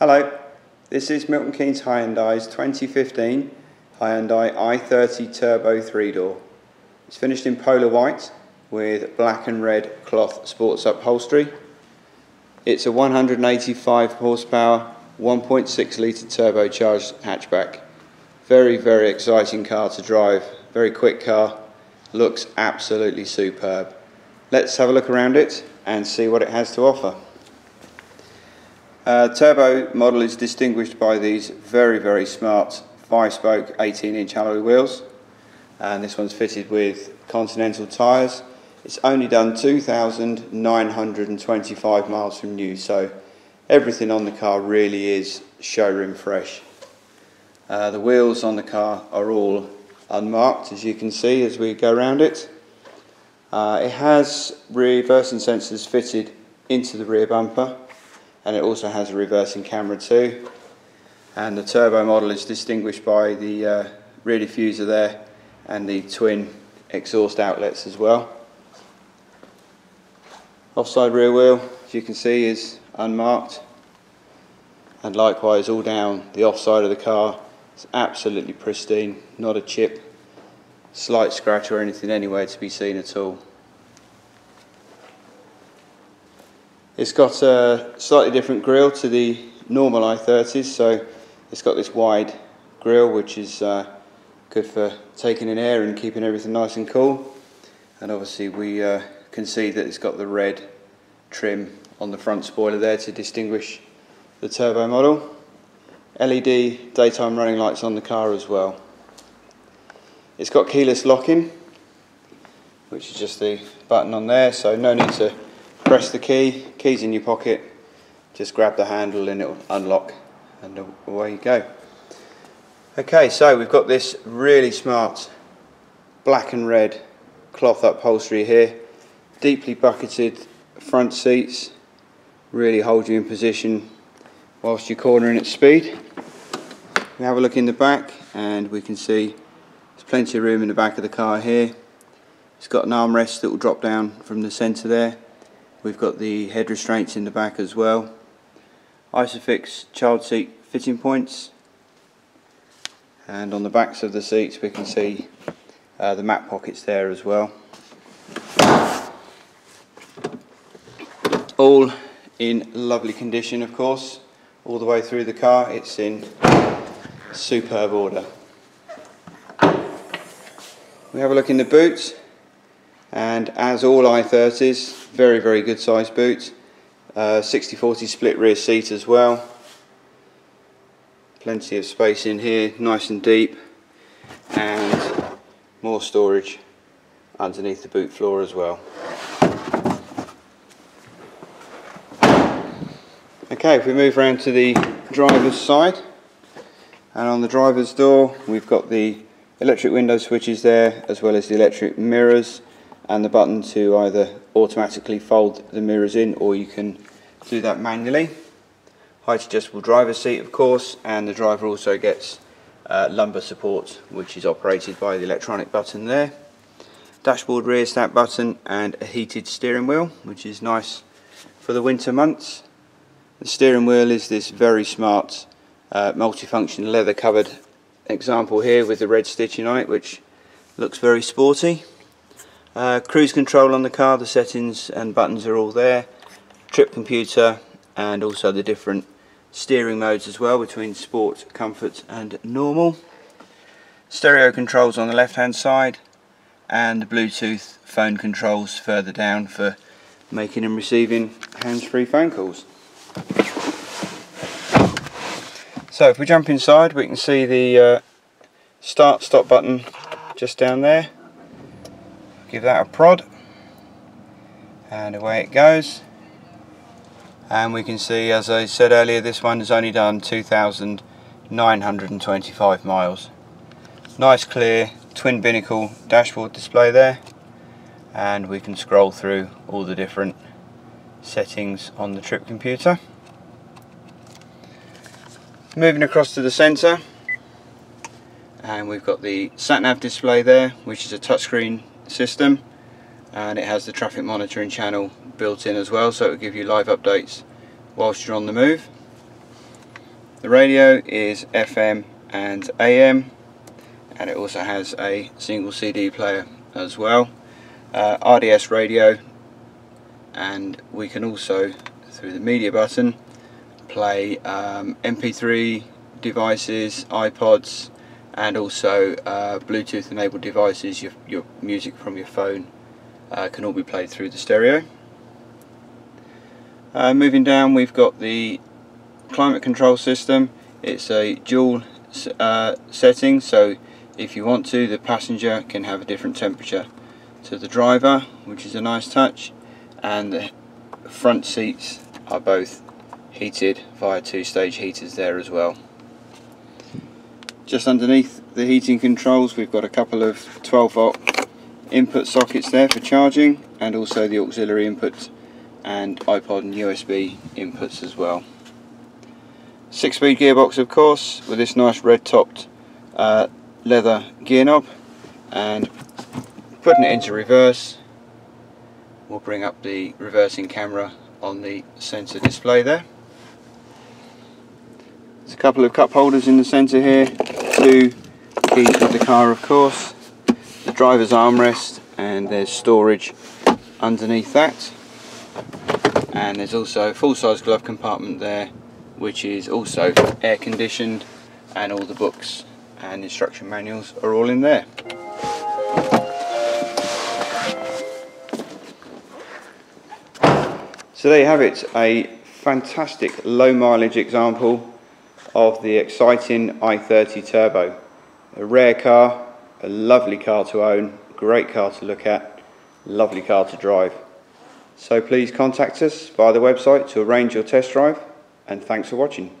Hello, this is Milton Keynes Hyundai's 2015 Hyundai i30 Turbo 3-door. It's finished in polar white with black and red cloth sports upholstery. It's a 185 horsepower, 1.6 litre turbocharged hatchback. Very, very exciting car to drive, very quick car, looks absolutely superb. Let's have a look around it and see what it has to offer. Uh, turbo model is distinguished by these very very smart 5 spoke 18 inch alloy wheels and this one's fitted with Continental tyres. It's only done 2,925 miles from new so everything on the car really is showroom fresh. Uh, the wheels on the car are all unmarked as you can see as we go around it. Uh, it has reversing sensors fitted into the rear bumper and it also has a reversing camera too and the turbo model is distinguished by the uh, rear diffuser there and the twin exhaust outlets as well. Offside rear wheel as you can see is unmarked and likewise all down the offside of the car it's absolutely pristine, not a chip, slight scratch or anything anywhere to be seen at all. It's got a slightly different grille to the normal i30s, so it's got this wide grille which is uh, good for taking in air and keeping everything nice and cool. And obviously we uh, can see that it's got the red trim on the front spoiler there to distinguish the turbo model. LED daytime running lights on the car as well. It's got keyless locking, which is just the button on there, so no need to press the key, keys in your pocket, just grab the handle and it'll unlock and away you go. Okay, so we've got this really smart black and red cloth upholstery here, deeply bucketed front seats, really hold you in position whilst you're cornering at speed. We have a look in the back and we can see there's plenty of room in the back of the car here. It's got an armrest that will drop down from the centre there We've got the head restraints in the back as well. Isofix child seat fitting points. And on the backs of the seats we can see uh, the mat pockets there as well. All in lovely condition of course. All the way through the car it's in superb order. We have a look in the boot and as all i30s very very good size boot 60-40 uh, split rear seat as well. Plenty of space in here nice and deep. And more storage underneath the boot floor as well. Okay if we move around to the driver's side. And on the driver's door we've got the electric window switches there as well as the electric mirrors and the button to either automatically fold the mirrors in or you can do that manually. Height adjustable driver seat of course and the driver also gets uh, lumbar support which is operated by the electronic button there. Dashboard rear start button and a heated steering wheel which is nice for the winter months. The steering wheel is this very smart uh, multifunction leather covered example here with the red stitching on it which looks very sporty. Uh, cruise control on the car, the settings and buttons are all there. Trip computer and also the different steering modes as well between sport, comfort and normal. Stereo controls on the left hand side and Bluetooth phone controls further down for making and receiving hands-free phone calls. So if we jump inside we can see the uh, start stop button just down there give that a prod. And away it goes. And we can see as I said earlier this one has only done 2,925 miles. Nice clear twin binnacle dashboard display there. And we can scroll through all the different settings on the trip computer. Moving across to the centre. And we've got the sat nav display there which is a touchscreen system and it has the traffic monitoring channel built in as well so it will give you live updates whilst you're on the move. The radio is FM and AM and it also has a single CD player as well. Uh, RDS radio and we can also through the media button play um, MP3 devices, iPods and also uh, Bluetooth enabled devices, your, your music from your phone uh, can all be played through the stereo. Uh, moving down we've got the climate control system. It's a dual uh, setting so if you want to the passenger can have a different temperature to the driver which is a nice touch and the front seats are both heated via two stage heaters there as well. Just underneath the heating controls we've got a couple of 12 volt input sockets there for charging and also the auxiliary inputs and iPod and USB inputs as well. Six speed gearbox of course with this nice red topped uh, leather gear knob and putting it into reverse will bring up the reversing camera on the sensor display there. There's a couple of cup holders in the centre here, two keys with the car of course, the driver's armrest and there's storage underneath that and there's also a full-size glove compartment there which is also air conditioned and all the books and instruction manuals are all in there. So there you have it, a fantastic low mileage example of the exciting i30 Turbo. A rare car, a lovely car to own, great car to look at, lovely car to drive. So please contact us via the website to arrange your test drive and thanks for watching.